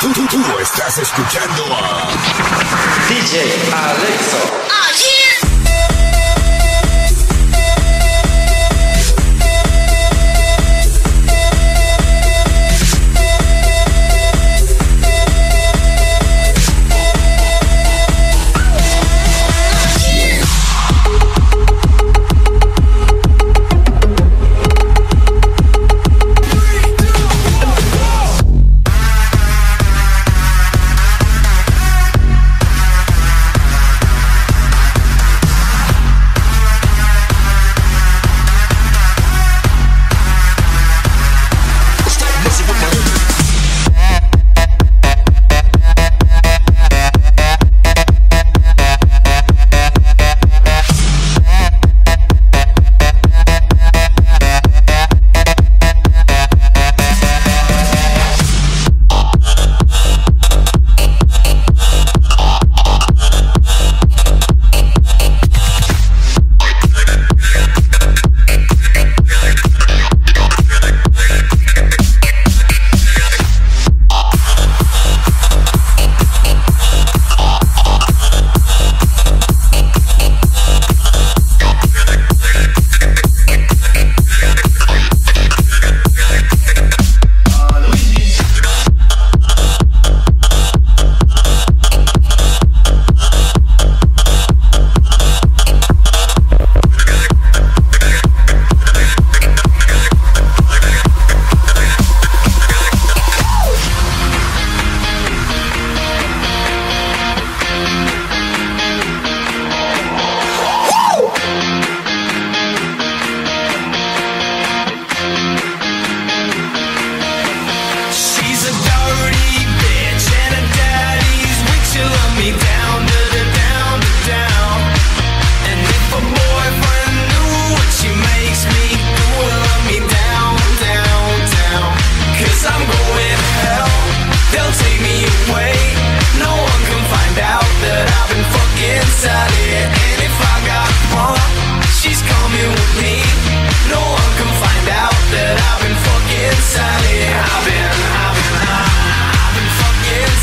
Tú, tú, tú estás escuchando a DJ Alexo.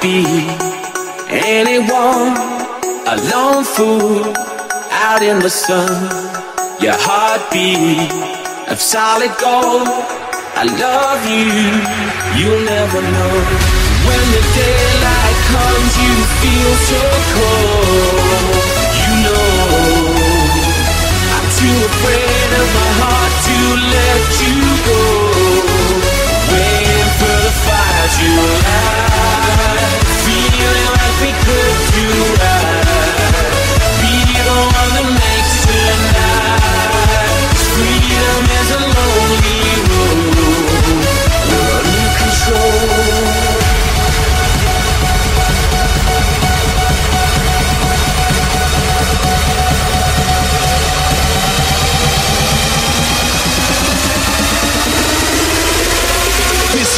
be anyone, a lone fool out in the sun. Your heartbeat of solid gold. I love you, you'll never know. When the daylight comes, you feel so cold. You know, I'm too afraid of my heart to let you go. Waiting for the fire to light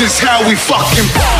is how we fucking party.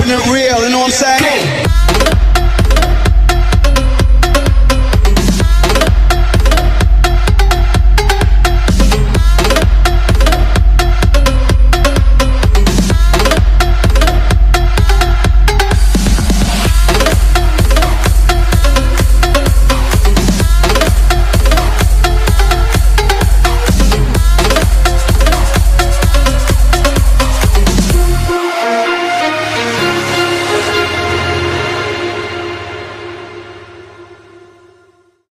Keeping it real, you know what I'm saying?